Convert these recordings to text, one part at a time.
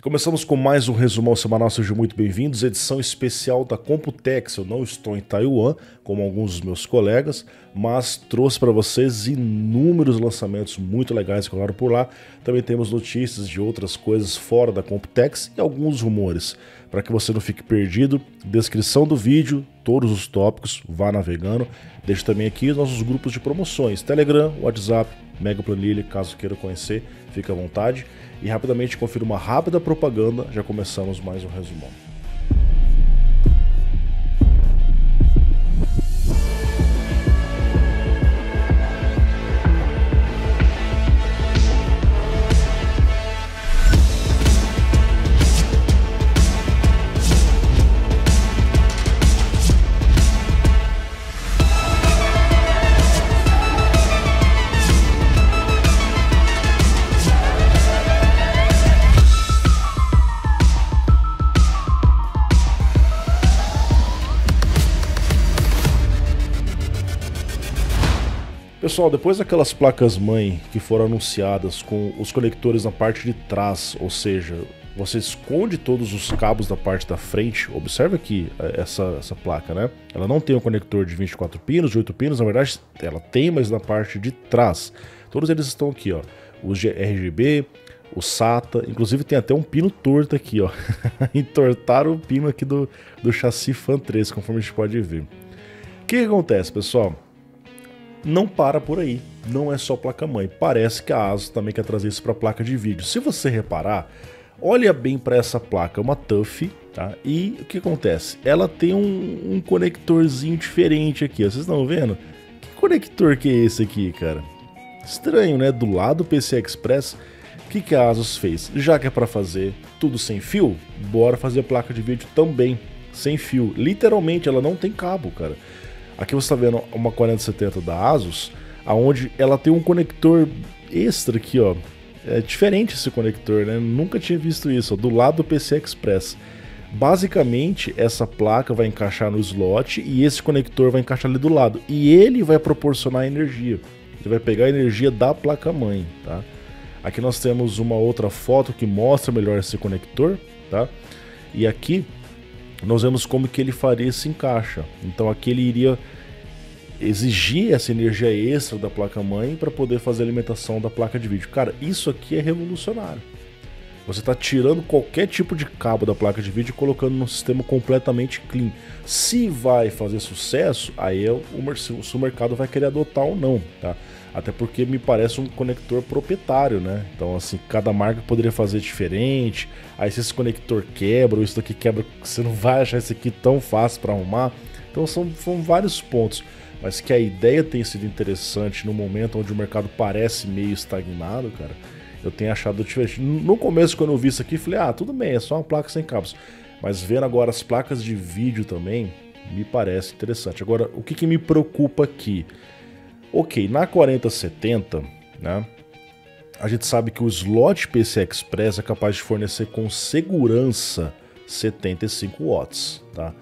Começamos com mais um resumão semanal, sejam muito bem-vindos, edição especial da Computex. Eu não estou em Taiwan, como alguns dos meus colegas, mas trouxe para vocês inúmeros lançamentos muito legais que rolaram por lá. Também temos notícias de outras coisas fora da Computex e alguns rumores. Para que você não fique perdido, descrição do vídeo, todos os tópicos, vá navegando. Deixo também aqui os nossos grupos de promoções, Telegram, WhatsApp, Mega Planilha, caso queira conhecer, fique à vontade. E rapidamente confira uma rápida propaganda, já começamos mais um resumão. Pessoal, depois daquelas placas-mãe que foram anunciadas com os conectores na parte de trás, ou seja, você esconde todos os cabos da parte da frente. Observe aqui é, essa, essa placa, né? Ela não tem um conector de 24 pinos, de 8 pinos, na verdade ela tem, mas na parte de trás. Todos eles estão aqui, ó. Os RGB, o SATA, inclusive tem até um pino torto aqui, ó. Entortaram o pino aqui do, do chassi Fan 3, conforme a gente pode ver. O que, que acontece, pessoal? Não para por aí. Não é só placa-mãe. Parece que a ASUS também quer trazer isso para placa de vídeo. Se você reparar, olha bem para essa placa, é uma TUF, tá? E o que acontece? Ela tem um, um conectorzinho diferente aqui, ó. vocês estão vendo? Que conector que é esse aqui, cara? Estranho, né? Do lado do PC Express, o que, que a ASUS fez? Já que é para fazer tudo sem fio, bora fazer placa de vídeo também sem fio. Literalmente, ela não tem cabo, cara. Aqui você está vendo uma 4070 da Asus, aonde ela tem um conector extra aqui, ó. É diferente esse conector, né? Nunca tinha visto isso, ó, do lado do PC Express. Basicamente, essa placa vai encaixar no slot e esse conector vai encaixar ali do lado. E ele vai proporcionar energia. Ele vai pegar a energia da placa-mãe, tá? Aqui nós temos uma outra foto que mostra melhor esse conector, tá? E aqui nós vemos como que ele faria esse encaixa. Então aqui ele iria exigir essa energia extra da placa-mãe para poder fazer a alimentação da placa de vídeo. Cara, isso aqui é revolucionário. Você está tirando qualquer tipo de cabo da placa de vídeo e colocando num sistema completamente clean. Se vai fazer sucesso, aí é o, se o mercado vai querer adotar ou não, tá? Até porque me parece um conector proprietário, né? Então, assim, cada marca poderia fazer diferente. Aí, se esse conector quebra ou isso daqui quebra, você não vai achar esse aqui tão fácil para arrumar. Então, são, são vários pontos. Mas que a ideia tenha sido interessante no momento onde o mercado parece meio estagnado, cara, eu tenho achado diferente. No começo, quando eu vi isso aqui, falei, ah, tudo bem, é só uma placa sem cabos. Mas vendo agora as placas de vídeo também, me parece interessante. Agora, o que, que me preocupa aqui? Ok, na 4070, né? A gente sabe que o slot PC Express é capaz de fornecer com segurança 75 watts, tá?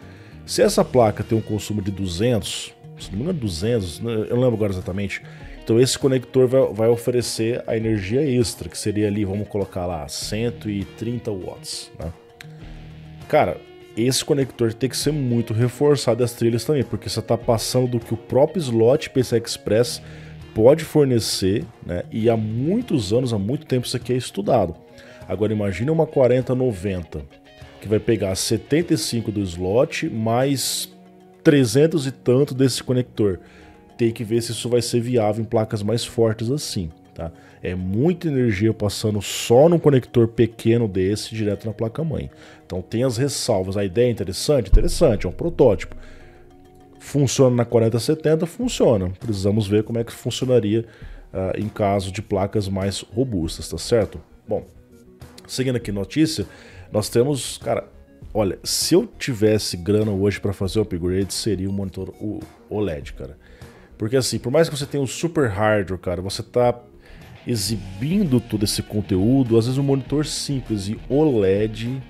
Se essa placa tem um consumo de 200, se não me engano 200, né, eu não lembro agora exatamente, então esse conector vai, vai, oferecer a energia extra, que seria ali, vamos colocar lá, 130 watts, né? Cara, esse conector tem que ser muito reforçado as trilhas também, porque você está passando do que o próprio slot PCI Express pode fornecer, né? E há muitos anos, há muito tempo isso aqui é estudado. Agora imagine uma 4090 que vai pegar 75 do slot mais 300 e tanto desse conector. Tem que ver se isso vai ser viável em placas mais fortes assim, tá? É muita energia passando só num conector pequeno desse direto na placa-mãe. Então tem as ressalvas. A ideia é interessante? Interessante, é um protótipo. Funciona na 4070? Funciona. Precisamos ver como é que funcionaria uh, em caso de placas mais robustas, tá certo? Bom, seguindo aqui notícia, nós temos, cara, olha, se eu tivesse grana hoje para fazer o upgrade, seria o monitor OLED, cara. Porque assim, por mais que você tenha um super hardware, cara, você tá exibindo todo esse conteúdo, às vezes um monitor simples e OLED,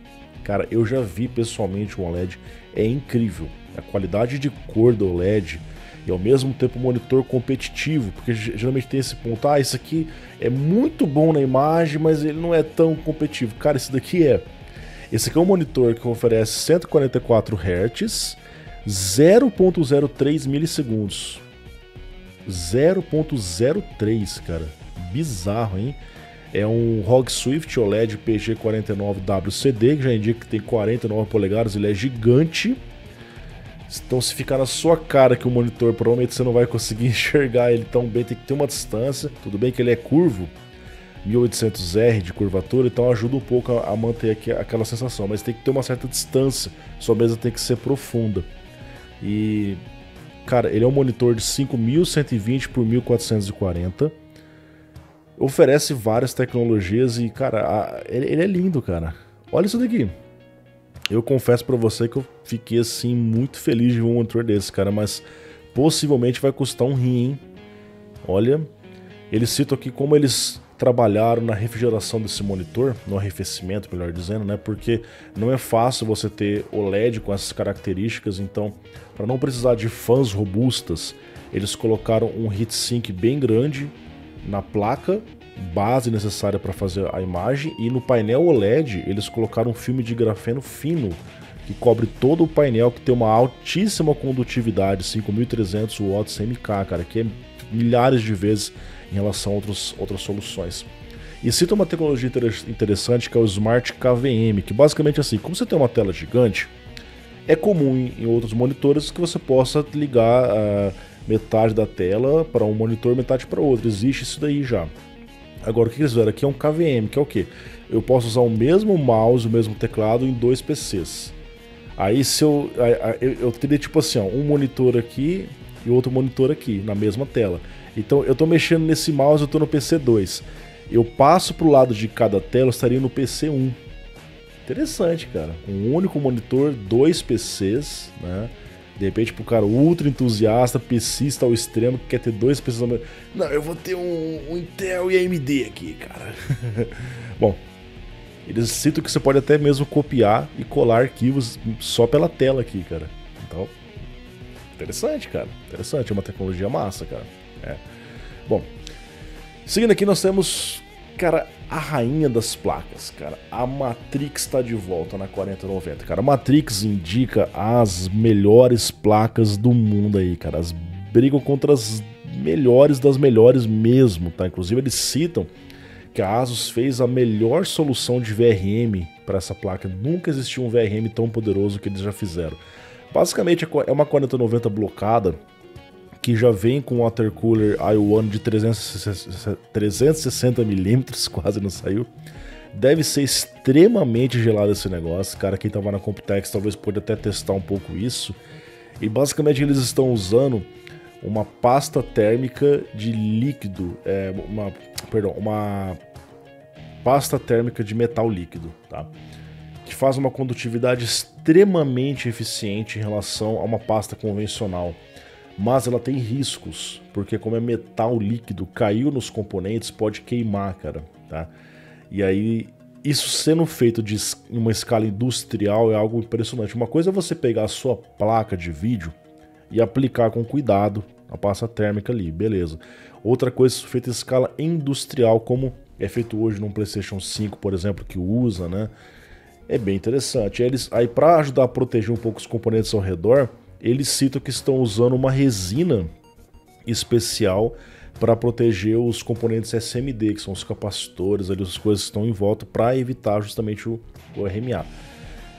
cara, eu já vi pessoalmente um OLED, é incrível. A qualidade de cor do OLED e ao mesmo tempo um monitor competitivo, porque geralmente tem esse ponto, ah, isso aqui é muito bom na imagem, mas ele não é tão competitivo. Cara, esse daqui é. Esse aqui é um monitor que oferece 144 Hz, 0.03 milissegundos. 0.03, cara. Bizarro, hein? É um ROG Swift OLED PG49WCD, que já indica que tem 49 polegadas, ele é gigante. Então se ficar na sua cara que o monitor provavelmente você não vai conseguir enxergar ele tão bem, tem que ter uma distância. Tudo bem que ele é curvo, 1800R de curvatura, então ajuda um pouco a, manter aqui, aquela sensação, mas tem que ter uma certa distância, sua mesa tem que ser profunda. E cara, ele é um monitor de 5120 por 1440. Oferece várias tecnologias e, cara, a, ele, ele é lindo, cara. Olha isso daqui. Eu confesso para você que eu fiquei assim muito feliz de ver um monitor desse, cara, mas possivelmente vai custar um rim, hein? Olha, eles citam aqui como eles trabalharam na refrigeração desse monitor, no arrefecimento, melhor dizendo, né? Porque não é fácil você ter OLED com essas características, então, para não precisar de fãs robustas, eles colocaram um heatsink bem grande na placa base necessária para fazer a imagem e no painel OLED eles colocaram um filme de grafeno fino que cobre todo o painel que tem uma altíssima condutividade, 5300 watts MK, cara, que é milhares de vezes em relação a outros, outras soluções. E cita uma tecnologia interessante que é o Smart KVM, que basicamente é assim, como você tem uma tela gigante, é comum em outros monitores que você possa ligar uh, metade da tela para um monitor, metade para outro. Existe isso daí já. Agora, o que eles fizeram aqui é um KVM, que é o quê? Eu posso usar o mesmo mouse, o mesmo teclado em dois PCs. Aí se eu, eu, eu teria tipo assim, ó, um monitor aqui e outro monitor aqui, na mesma tela. Então eu estou mexendo nesse mouse, eu estou no PC 2. Eu passo para o lado de cada tela, eu estaria no PC 1. Interessante, cara. Um único monitor, dois PCs, né? De repente, pro cara ultra entusiasta, pesista ao extremo, que quer ter dois PCs ao mesmo Não, eu vou ter um, um Intel e AMD aqui, cara. Bom, eles citam que você pode até mesmo copiar e colar arquivos só pela tela aqui, cara. Então, interessante, cara. Interessante, é uma tecnologia massa, cara. É. Bom, seguindo aqui nós temos, cara, a rainha das placas, cara. A Matrix está de volta na 4090, cara. A Matrix indica as melhores placas do mundo aí, cara. As brigam contra as melhores das melhores mesmo, tá? Inclusive eles citam que a Asus fez a melhor solução de VRM para essa placa. Nunca existiu um VRM tão poderoso que eles já fizeram. Basicamente é uma 4090 blocada que já vem com water cooler i1 de 360mm, quase não saiu. Deve ser extremamente gelado esse negócio. Cara, quem tava na Computex talvez pode até testar um pouco isso. E basicamente eles estão usando uma pasta térmica de líquido, é, uma, perdão, uma pasta térmica de metal líquido, tá? Que faz uma condutividade extremamente eficiente em relação a uma pasta convencional mas ela tem riscos, porque como é metal líquido, caiu nos componentes, pode queimar, cara, tá? E aí, isso sendo feito de uma escala industrial é algo impressionante. Uma coisa é você pegar a sua placa de vídeo e aplicar com cuidado a pasta térmica ali, beleza. Outra coisa é feita em escala industrial, como é feito hoje num PlayStation 5, por exemplo, que usa, né? É bem interessante. Eles, aí, para ajudar a proteger um pouco os componentes ao redor, eles citam que estão usando uma resina especial para proteger os componentes SMD, que são os capacitores, ali, as coisas que estão em volta, para evitar justamente o, o RMA.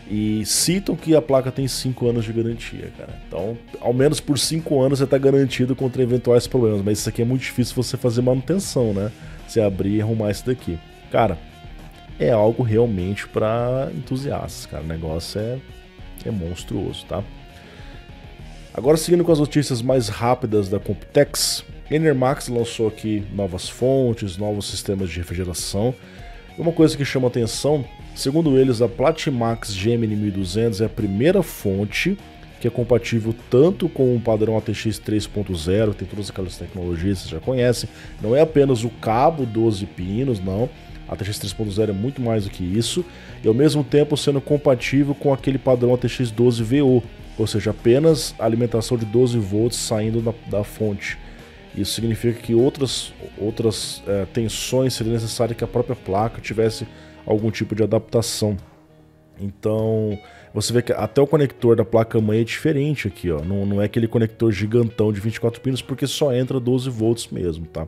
E citam que a placa tem 5 anos de garantia, cara. Então, ao menos por 5 anos você está garantido contra eventuais problemas. Mas isso aqui é muito difícil você fazer manutenção, né? Você abrir e arrumar isso daqui. Cara, é algo realmente para entusiastas, cara. O negócio é, é monstruoso, tá? Agora seguindo com as notícias mais rápidas da Computex, Enermax lançou aqui novas fontes, novos sistemas de refrigeração. Uma coisa que chama atenção, segundo eles, a Platimax Gemini 1200 é a primeira fonte que é compatível tanto com o padrão ATX 3.0, tem todas aquelas tecnologias que vocês já conhecem, não é apenas o cabo 12 pinos, não. A ATX 3.0 é muito mais do que isso, e ao mesmo tempo sendo compatível com aquele padrão ATX 12 VO, ou seja, apenas alimentação de 12 volts saindo da, da fonte. Isso significa que outras, outras é, tensões seria necessário que a própria placa tivesse algum tipo de adaptação. Então, você vê que até o conector da placa-mãe é diferente aqui, ó. Não, não é aquele conector gigantão de 24 pinos, porque só entra 12 volts mesmo, tá?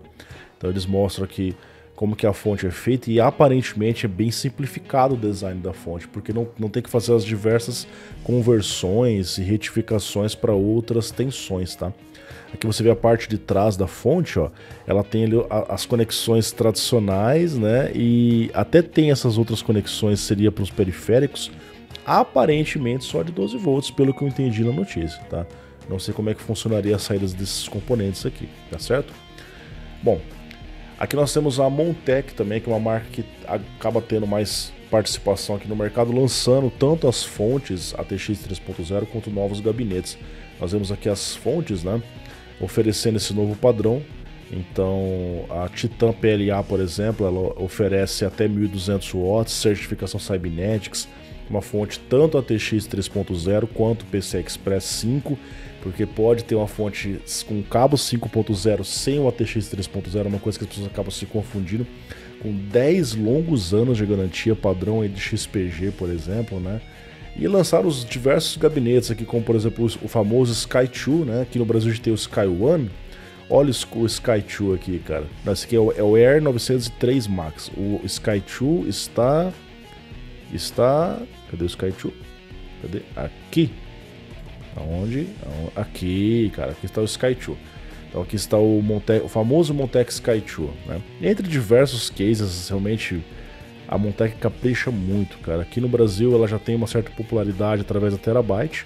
Então eles mostram aqui como que a fonte é feita e aparentemente é bem simplificado o design da fonte, porque não, não tem que fazer as diversas conversões e retificações para outras tensões, tá? Aqui você vê a parte de trás da fonte, ó, ela tem ali as conexões tradicionais, né? E até tem essas outras conexões, seria para os periféricos, aparentemente só de 12 volts, pelo que eu entendi na notícia, tá? Não sei como é que funcionaria as saídas desses componentes aqui, tá certo? Bom, aqui nós temos a Montec também, que é uma marca que acaba tendo mais participação aqui no mercado, lançando tanto as fontes ATX 3.0 quanto novos gabinetes. Nós vemos aqui as fontes, né? oferecendo esse novo padrão. Então, a Titan PLA, por exemplo, ela oferece até 1200 watts, certificação Cybernetics, uma fonte tanto ATX 3.0 quanto PCI Express 5, porque pode ter uma fonte com cabo 5.0 sem o ATX 3.0, uma coisa que as pessoas acabam se confundindo, com 10 longos anos de garantia padrão de XPG, por exemplo, né? e lançaram os diversos gabinetes aqui, como por exemplo o famoso Sky 2, né? Aqui no Brasil a gente tem o Sky One. Olha o Sky 2 aqui, cara. Esse aqui é o, é o Air 903 Max. O Sky 2 está. Está. Cadê o Sky 2? Cadê? Aqui. Aonde? Aqui, cara. Aqui está o Sky 2. Então aqui está o, Monte, o famoso Montec Sky 2. Né? Entre diversos cases, realmente a Montec capricha muito, cara. Aqui no Brasil ela já tem uma certa popularidade através da Terabyte,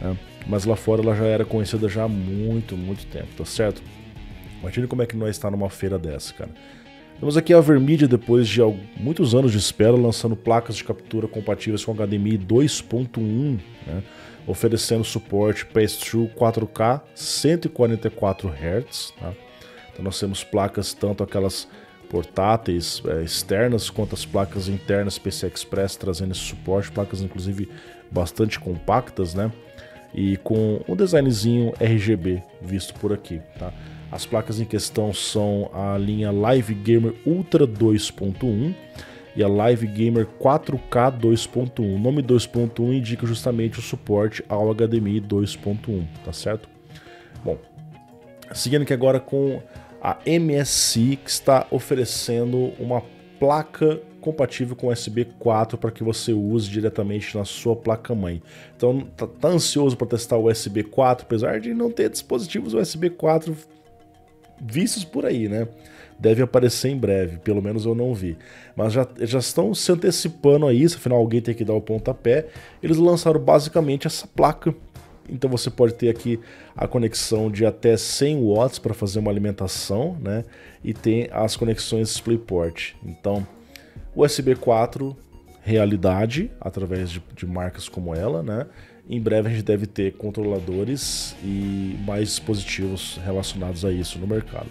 né? mas lá fora ela já era conhecida já há muito, muito tempo, tá certo? Imagina como é que nós está numa feira dessa, cara. Temos aqui a Vermedia, depois de muitos anos de espera, lançando placas de captura compatíveis com HDMI 2.1, né? Oferecendo suporte pass-through 4K 144 Hz. Tá? Então nós temos placas tanto aquelas portáteis é, externas quanto as placas internas PC Express trazendo esse suporte, placas inclusive bastante compactas, né? E com um designzinho RGB visto por aqui, tá? As placas em questão são a linha Live Gamer Ultra 2.1 e a Live Gamer 4K 2.1. O nome 2.1 indica justamente o suporte ao HDMI 2.1, tá certo? Bom, seguindo aqui agora com a MSI que está oferecendo uma placa compatível com USB 4 para que você use diretamente na sua placa mãe. Então tá, tá ansioso para testar o USB 4, apesar de não ter dispositivos USB 4 vistos por aí, né? Deve aparecer em breve, pelo menos eu não vi. Mas já, já estão se antecipando a isso, afinal alguém tem que dar o pontapé. Eles lançaram basicamente essa placa então você pode ter aqui a conexão de até 100 watts para fazer uma alimentação, né? E tem as conexões DisplayPort. Então, USB 4 realidade através de, de, marcas como ela, né? Em breve a gente deve ter controladores e mais dispositivos relacionados a isso no mercado.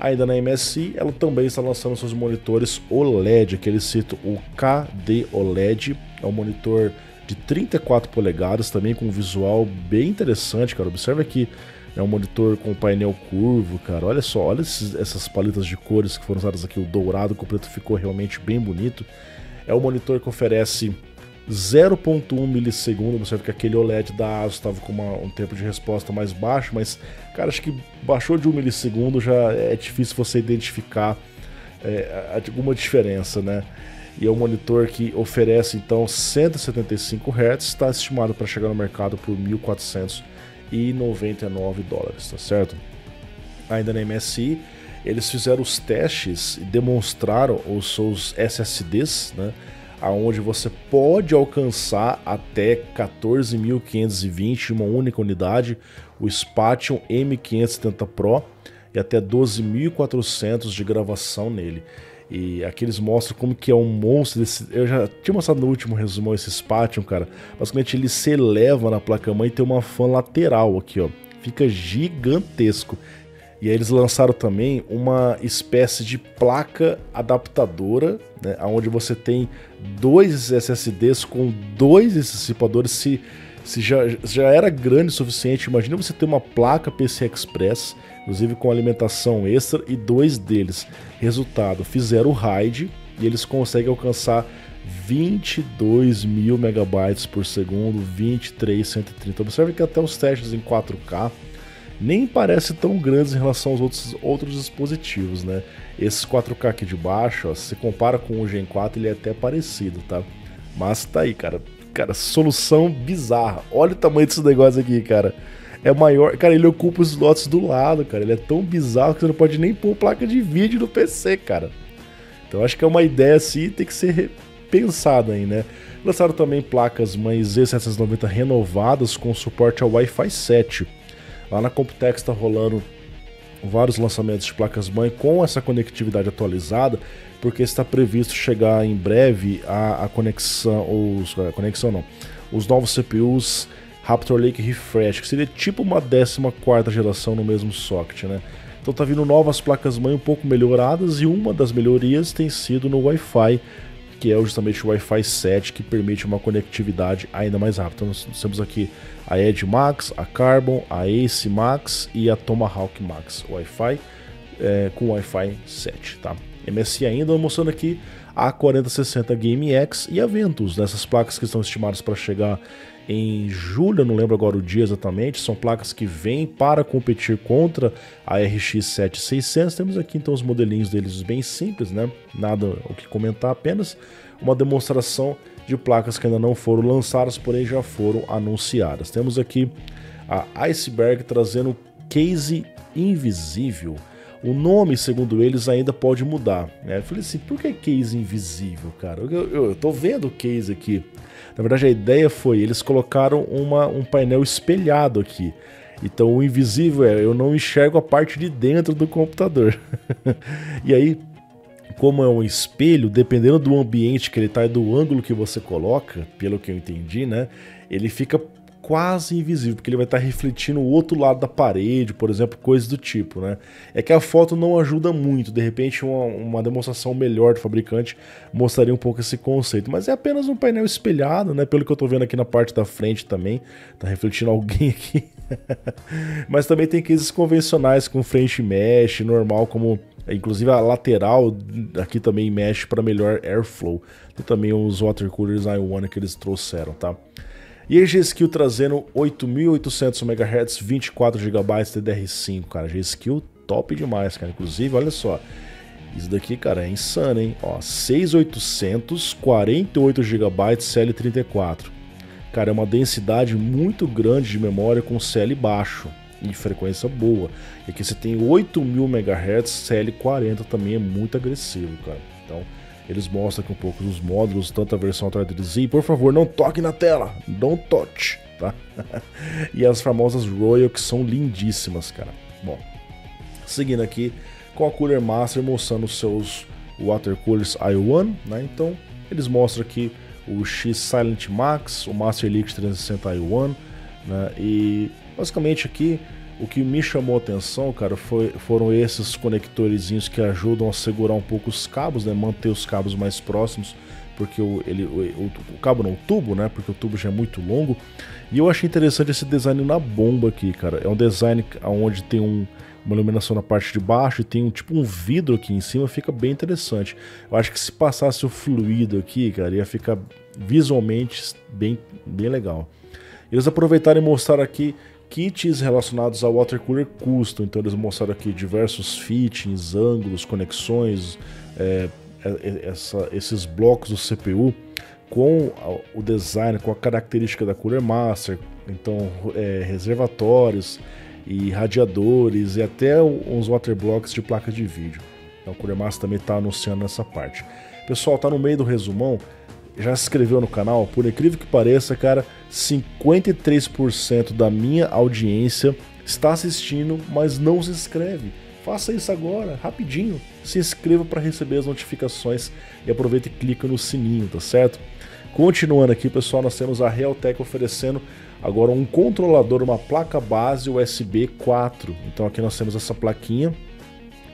Ainda na MSI, ela também está lançando seus monitores OLED, que eles citam o KD OLED, é um monitor de 34 polegadas, também com um visual bem interessante, cara. Observa aqui, é um monitor com painel curvo, cara. Olha só, olha esses, essas paletas de cores que foram usadas aqui. O dourado com o preto ficou realmente bem bonito. É um monitor que oferece 0.1 milissegundo. Observa que aquele OLED da ASUS estava com uma, um tempo de resposta mais baixo, mas, cara, acho que baixou de 1 milissegundo já é difícil você identificar é, alguma diferença, né? e é um monitor que oferece então 175 Hz, está estimado para chegar no mercado por 1.499 dólares, tá certo? Ainda na MSI, eles fizeram os testes e demonstraram os seus SSDs, né? Aonde você pode alcançar até 14.520 em uma única unidade, o Spatium M570 Pro e até 12.400 de gravação nele. E aqui eles mostram como que é um monstro desse... Eu já tinha mostrado no último resumo esse Spatium, cara. Basicamente ele se eleva na placa-mãe e tem uma fan lateral aqui, ó. Fica gigantesco. E aí eles lançaram também uma espécie de placa adaptadora, né, onde você tem dois SSDs com dois dissipadores. Se, Se já, já era grande o suficiente, imagina você ter uma placa PC Express, inclusive com alimentação extra, e dois deles. Resultado, fizeram o RAID e eles conseguem alcançar 22 mil megabytes por segundo, 23, 130. Observe que até os testes em 4K nem parecem tão grandes em relação aos outros, outros dispositivos, né? Esses 4K aqui de baixo, ó, se compara com o Gen 4, ele é até parecido, tá? Mas tá aí, cara. Cara, solução bizarra. Olha o tamanho desse negócio aqui, cara. É maior. Cara, ele ocupa os slots do lado, cara. Ele é tão bizarro que você não pode nem pôr placa de vídeo no PC, cara. Então acho que é uma ideia assim, tem que ser pensado aí, né? Lançaram também placas mãe Z790 renovadas com suporte ao Wi-Fi 7. Lá na Computex está rolando vários lançamentos de placas mãe com essa conectividade atualizada, porque está previsto chegar em breve a, a conexão, os, a conexão não, os novos CPUs Raptor Lake Refresh, que seria tipo uma 14 geração no mesmo socket, né? Então tá vindo novas placas mãe um pouco melhoradas e uma das melhorias tem sido no Wi-Fi que é justamente o Wi-Fi 7, que permite uma conectividade ainda mais rápida. Então, nós temos aqui a Edge Max, a Carbon, a Ace Max e a Tomahawk Max Wi-Fi é, com Wi-Fi 7, tá? MSI ainda mostrando aqui a 4060 Game X e a Ventus, nessas placas que estão estimadas para chegar em julho, não lembro agora o dia exatamente, são placas que vêm para competir contra a RX 7600. Temos aqui então os modelinhos deles bem simples, né? Nada o que comentar, apenas uma demonstração de placas que ainda não foram lançadas, porém já foram anunciadas. Temos aqui a Iceberg trazendo case invisível. O nome, segundo eles, ainda pode mudar. Né? Eu falei assim, por que case invisível, cara? Eu, eu, eu tô vendo o case aqui. Na verdade, a ideia foi, eles colocaram uma, um painel espelhado aqui. Então o invisível é, eu não enxergo a parte de dentro do computador. e aí, como é um espelho, dependendo do ambiente que ele está e do ângulo que você coloca, pelo que eu entendi, né? Ele fica quase invisível, porque ele vai estar refletindo o outro lado da parede, por exemplo, coisas do tipo, né? É que a foto não ajuda muito, de repente uma, uma demonstração melhor do fabricante mostraria um pouco esse conceito, mas é apenas um painel espelhado, né? Pelo que eu estou vendo aqui na parte da frente também, tá refletindo alguém aqui. mas também tem cases convencionais com frente mesh, normal, como inclusive a lateral aqui também mexe para melhor airflow. Tem também os water coolers i1 que eles trouxeram, tá? E a G-Skill trazendo 8.800 MHz, 24 GB DDR5, cara. G-Skill top demais, cara. Inclusive, olha só. Isso daqui, cara, é insano, hein? Ó, 6800, 48 GB CL34. Cara, é uma densidade muito grande de memória com CL baixo e frequência boa. E aqui você tem 8000 MHz, CL40 também é muito agressivo, cara. Então, eles mostram aqui um pouco dos módulos, tanto a versão Threaded Z. Por favor, não toque na tela. Don't touch, tá? e as famosas Royal, que são lindíssimas, cara. Bom, seguindo aqui com a Cooler Master mostrando os seus Water Coolers i1, né? Então, eles mostram aqui o X Silent Max, o Master Elite 360 i1, né? E basicamente aqui o que me chamou a atenção, cara, foi, foram esses conectorzinhos que ajudam a segurar um pouco os cabos, né? Manter os cabos mais próximos, porque o, ele, o, o, cabo não, o tubo, né? Porque o tubo já é muito longo. E eu achei interessante esse design na bomba aqui, cara. É um design onde tem um, uma iluminação na parte de baixo e tem um tipo um vidro aqui em cima, fica bem interessante. Eu acho que se passasse o fluido aqui, cara, ia ficar visualmente bem, bem legal. Eles aproveitaram e mostraram aqui kits relacionados ao water cooler custom. Então eles mostraram aqui diversos fittings, ângulos, conexões, é, é, é essa, esses blocos do CPU com o design, com a característica da Cooler Master, então é, reservatórios e radiadores e até uns water blocks de placa de vídeo. Então, o Cooler Master também está anunciando essa parte. Pessoal, tá no meio do resumão já se inscreveu no canal? Por incrível que pareça, cara, 53% da minha audiência está assistindo, mas não se inscreve. Faça isso agora, rapidinho. Se inscreva para receber as notificações e aproveita e clica no sininho, tá certo? Continuando aqui, pessoal, nós temos a Realtek oferecendo agora um controlador, uma placa base USB 4. Então aqui nós temos essa plaquinha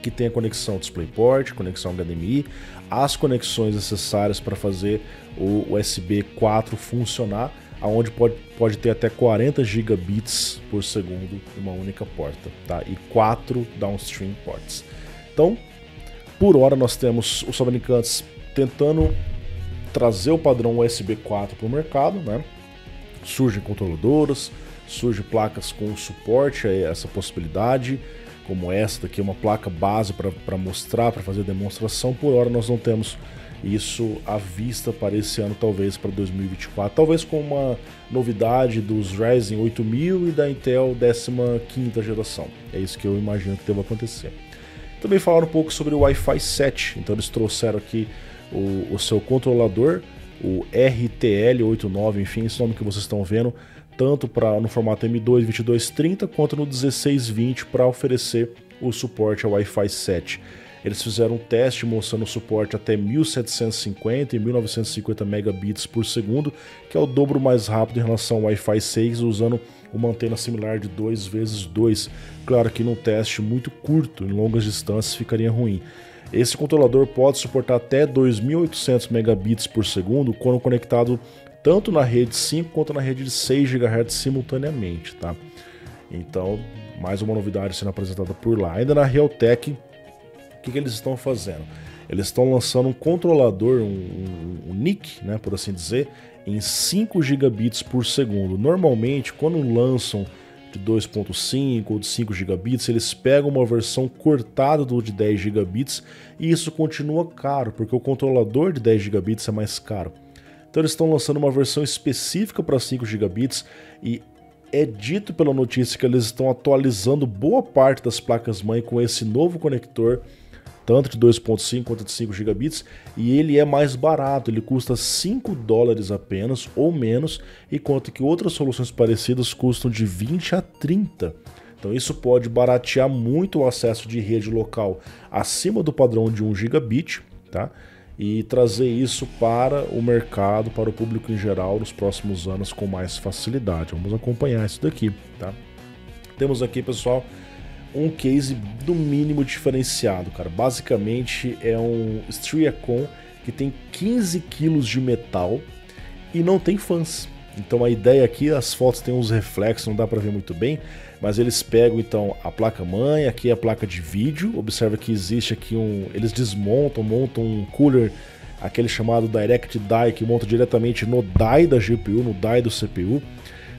que tem a conexão DisplayPort, conexão HDMI, as conexões necessárias para fazer o USB 4 funcionar, aonde pode, pode ter até 40 gigabits por segundo uma única porta, tá? E quatro downstream ports. Então, por hora nós temos os fabricantes tentando trazer o padrão USB 4 para o mercado, né? Surgem controladoras, surgem placas com suporte a essa possibilidade, como esta aqui, uma placa base para mostrar, para fazer demonstração. Por hora nós não temos isso à vista para esse ano, talvez para 2024. Talvez com uma novidade dos Ryzen 8000 e da Intel 15 geração. É isso que eu imagino que deva acontecer. Também falaram um pouco sobre o Wi-Fi 7, então eles trouxeram aqui o, o seu controlador, o RTL89, enfim, esse nome que vocês estão vendo, tanto para no formato M2 2230 quanto no 1620 para oferecer o suporte ao Wi-Fi 7. Eles fizeram um teste mostrando suporte até 1750 e 1950 megabits por segundo, que é o dobro mais rápido em relação ao Wi-Fi 6, usando uma antena similar de 2 vezes 2. Claro que num teste muito curto, em longas distâncias, ficaria ruim. Esse controlador pode suportar até 2800 megabits por segundo quando conectado tanto na rede 5 quanto na rede de 6 GHz simultaneamente, tá? Então, mais uma novidade sendo apresentada por lá. Ainda na Realtek, o que, que eles estão fazendo? Eles estão lançando um controlador, um, um, um NIC, né, por assim dizer, em 5 gigabits por segundo. Normalmente, quando lançam de 2.5 ou de 5 gigabits, eles pegam uma versão cortada do de 10 gigabits e isso continua caro, porque o controlador de 10 gigabits é mais caro. Então eles estão lançando uma versão específica para 5 gigabits e é dito pela notícia que eles estão atualizando boa parte das placas mãe com esse novo conector tanto de 2.5 quanto de 5 gigabits, e ele é mais barato, ele custa 5 dólares apenas ou menos, enquanto que outras soluções parecidas custam de 20 a 30. Então isso pode baratear muito o acesso de rede local acima do padrão de 1 gigabit, tá? E trazer isso para o mercado, para o público em geral, nos próximos anos com mais facilidade. Vamos acompanhar isso daqui, tá? Temos aqui, pessoal, um case do mínimo diferenciado, cara. Basicamente é um Striacon que tem 15 quilos de metal e não tem fãs. Então a ideia aqui, as fotos têm uns reflexos, não dá para ver muito bem, mas eles pegam então a placa mãe, aqui é a placa de vídeo. Observa que existe aqui um, eles desmontam, montam um cooler, aquele chamado Direct Die que monta diretamente no die da GPU, no die do CPU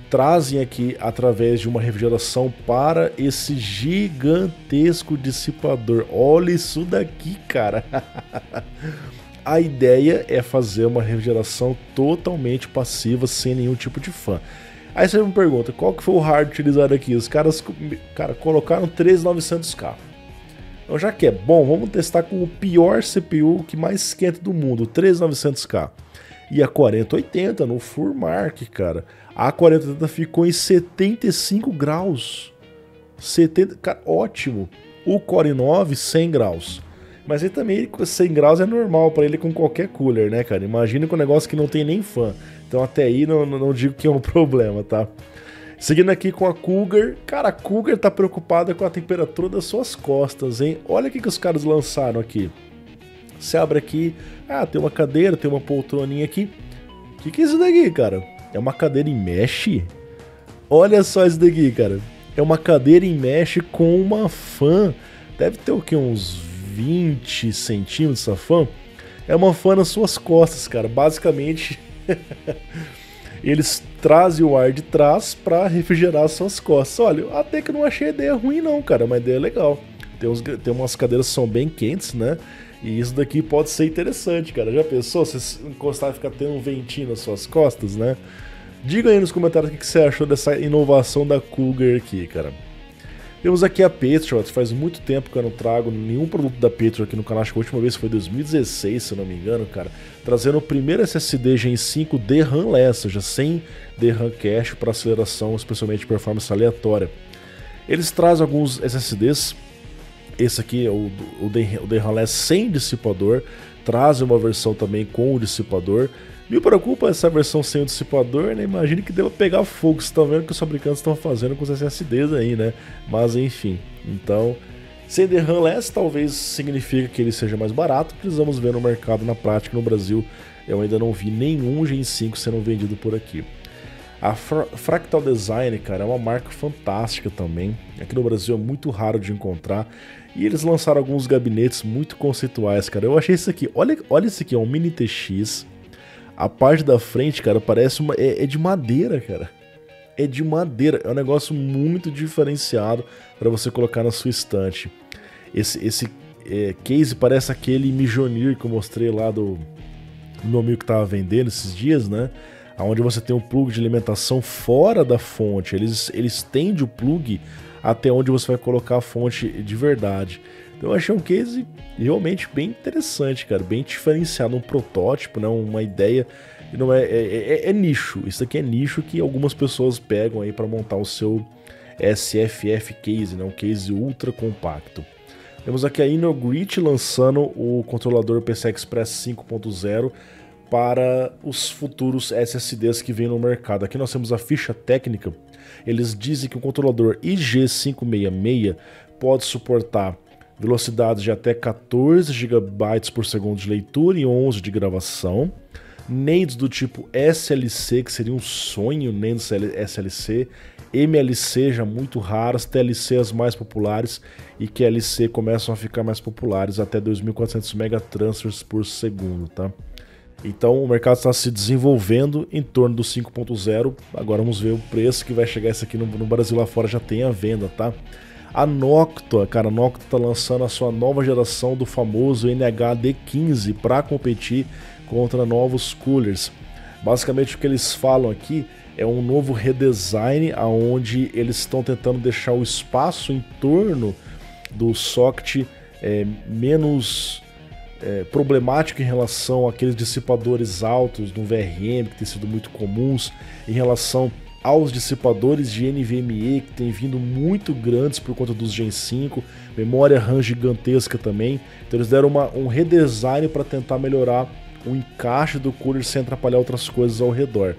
trazem aqui através de uma refrigeração para esse gigantesco dissipador. Olha isso daqui, cara. A ideia é fazer uma refrigeração totalmente passiva, sem nenhum tipo de fã. Aí você me pergunta, qual que foi o hard utilizado aqui? Os caras cara, colocaram 3900K. Então já que é bom, vamos testar com o pior CPU que mais esquenta do mundo, 3900K. E a 4080 no Full Mark, cara. A 4080 ficou em 75 graus. 70, cara, ótimo. O Core 9, 100 graus. Mas ele também, 100 graus é normal para ele com qualquer cooler, né, cara? Imagina com um negócio que não tem nem fã. Então até aí não, não digo que é um problema, tá? Seguindo aqui com a Cougar. Cara, a Cougar tá preocupada com a temperatura das suas costas, hein? Olha o que, que os caras lançaram aqui. Você abre aqui, ah, tem uma cadeira, tem uma poltroninha aqui. O que, que é isso daqui, cara? É uma cadeira em mesh? Olha só isso daqui, cara. É uma cadeira em mesh com uma fã. Deve ter o que? Uns 20 centímetros essa fã. É uma fã nas suas costas, cara. Basicamente, eles trazem o ar de trás para refrigerar as suas costas. Olha, até que não achei a ideia ruim, não, cara. Uma ideia legal. Tem, uns, tem umas cadeiras que são bem quentes, né? E isso daqui pode ser interessante, cara. Já pensou? Você encostar e ficar tendo um ventinho nas suas costas, né? Diga aí nos comentários o que você achou dessa inovação da Cougar aqui, cara. Temos aqui a Patriot, faz muito tempo que eu não trago nenhum produto da Patriot aqui no canal, acho que a última vez foi 2016, se eu não me engano, cara. Trazendo o primeiro SSD Gen 5 DRAM-less, ou seja, sem DRAM cache para aceleração, especialmente performance aleatória. Eles trazem alguns SSDs esse aqui é o, o, o sem dissipador, traz uma versão também com o dissipador. Me preocupa essa versão sem o dissipador, né? Imagine que deva pegar fogo. Vocês estão vendo que os fabricantes estão fazendo com os SSDs aí, né? Mas enfim, então. Sem DRAM less talvez significa que ele seja mais barato. Precisamos ver no mercado na prática no Brasil. Eu ainda não vi nenhum Gen 5 sendo vendido por aqui. A Fra Fractal Design, cara, é uma marca fantástica também. Aqui no Brasil é muito raro de encontrar. E eles lançaram alguns gabinetes muito conceituais, cara. Eu achei isso aqui. Olha, olha isso aqui, é um Mini TX. A parte da frente, cara, parece uma. É, é de madeira, cara. É de madeira. É um negócio muito diferenciado para você colocar na sua estante. Esse, esse é, case parece aquele Mijonir que eu mostrei lá do, do meu amigo que tava vendendo esses dias, né? onde você tem um plug de alimentação fora da fonte. Eles, eles estendem o plug até onde você vai colocar a fonte de verdade. Então eu achei um case realmente bem interessante, cara, bem diferenciado, um protótipo, né, uma ideia, não é, é, é, é nicho. Isso aqui é nicho que algumas pessoas pegam aí para montar o seu SFF case, né, um case ultra compacto. Temos aqui a InnoGrit lançando o controlador PCI Express 5.0 para os futuros SSDs que vêm no mercado. Aqui nós temos a ficha técnica. Eles dizem que o controlador IG566 pode suportar velocidades de até 14 GB por segundo de leitura e 11 de gravação. NANDs do tipo SLC, que seria um sonho, NANDs SLC, MLC já muito raras, TLC as mais populares e QLC começam a ficar mais populares até 2400 megatransfers por segundo, tá? Então o mercado está se desenvolvendo em torno do 5.0. Agora vamos ver o preço que vai chegar isso aqui no, no, Brasil lá fora já tem a venda, tá? A Noctua, cara, a Noctua está lançando a sua nova geração do famoso NHD15 para competir contra novos coolers. Basicamente o que eles falam aqui é um novo redesign aonde eles estão tentando deixar o espaço em torno do socket é, menos é, problemático em relação àqueles dissipadores altos do VRM, que tem sido muito comuns, em relação aos dissipadores de NVMe, que tem vindo muito grandes por conta dos Gen 5, memória RAM gigantesca também. Então eles deram uma, um redesign para tentar melhorar o encaixe do cooler sem atrapalhar outras coisas ao redor.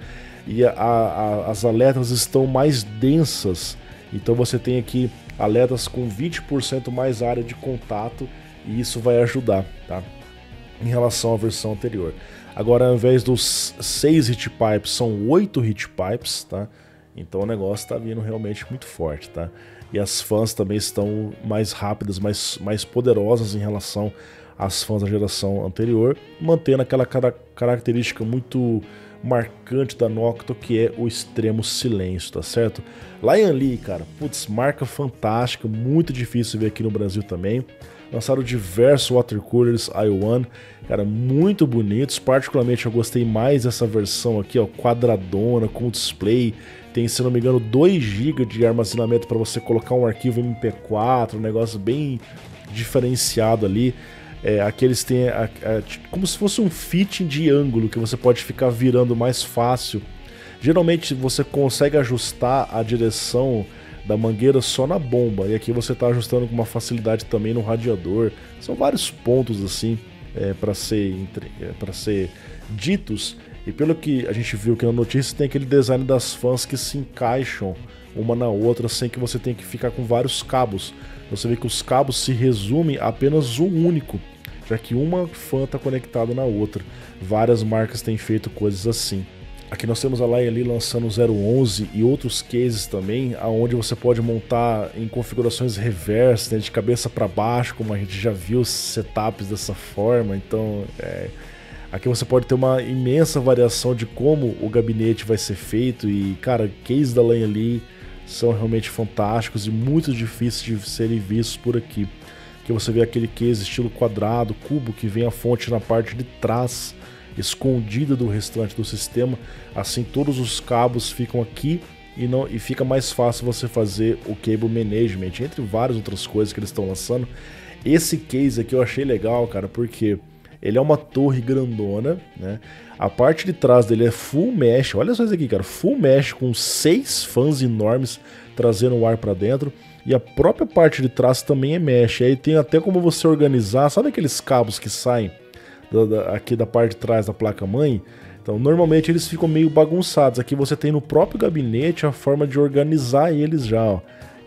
E a, a, as alertas estão mais densas, então você tem aqui alertas com 20% mais área de contato e isso vai ajudar, tá? Em relação à versão anterior. Agora, ao invés dos 6 hit pipes, são 8 hit pipes, tá? Então o negócio está vindo realmente muito forte, tá? E as fãs também estão mais rápidas, mais, mais poderosas em relação às fãs da geração anterior, mantendo aquela cara característica muito marcante da Nocto, que é o extremo silêncio, tá certo? Lion Lee, cara, putz, marca fantástica, muito difícil ver aqui no Brasil também. Lançaram diversos watercoolers i1, cara, muito bonitos. Particularmente eu gostei mais dessa versão aqui, ó, quadradona, com display. Tem, se não me engano, 2 GB de armazenamento para você colocar um arquivo MP4, um negócio bem diferenciado ali. É, têm a, a, como se fosse um fitting de ângulo que você pode ficar virando mais fácil. Geralmente você consegue ajustar a direção da mangueira só na bomba e aqui você está ajustando com uma facilidade também no radiador. São vários pontos assim é, para ser é, ser ditos e pelo que a gente viu aqui na notícia tem aquele design das fãs que se encaixam uma na outra sem que você tenha que ficar com vários cabos. Você vê que os cabos se resumem a apenas um único, já que uma fã está conectada na outra. Várias marcas têm feito coisas assim. Aqui nós temos a Lion lançando o 011 e outros cases também, aonde você pode montar em configurações reversas, né, de cabeça para baixo, como a gente já viu setups dessa forma. Então, é, aqui você pode ter uma imensa variação de como o gabinete vai ser feito e, cara, cases da Lion são realmente fantásticos e muito difíceis de serem vistos por aqui. Que você vê aquele case estilo quadrado, cubo que vem a fonte na parte de trás escondida do restante do sistema. Assim todos os cabos ficam aqui e, não, e fica mais fácil você fazer o cable management, entre várias outras coisas que eles estão lançando. Esse case aqui eu achei legal, cara, porque ele é uma torre grandona, né? A parte de trás dele é full mesh. Olha só isso aqui, cara, full mesh com seis fãs enormes trazendo o ar para dentro. E a própria parte de trás também é mesh. Aí tem até como você organizar, sabe aqueles cabos que saem da, da, aqui da parte de trás da placa-mãe. Então, normalmente eles ficam meio bagunçados. Aqui você tem no próprio gabinete a forma de organizar eles já, ó.